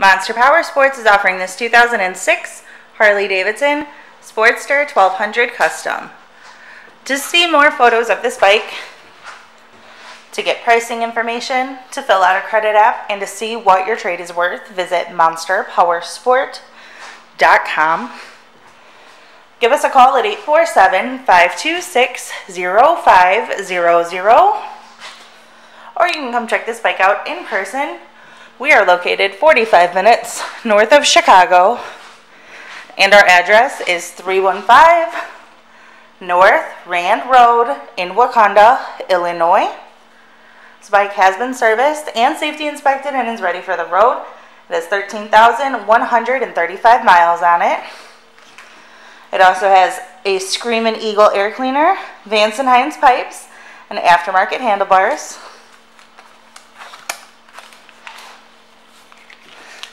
Monster Power Sports is offering this 2006 Harley Davidson Sportster 1200 Custom. To see more photos of this bike, to get pricing information, to fill out a credit app, and to see what your trade is worth, visit monsterpowersport.com. Give us a call at 847 526 0500 or you can come check this bike out in person. We are located 45 minutes north of Chicago, and our address is 315 North Rand Road in Wauconda, Illinois. This bike has been serviced and safety inspected and is ready for the road. It has 13,135 miles on it. It also has a Screamin' Eagle air cleaner, Vance and Hines pipes, and aftermarket handlebars.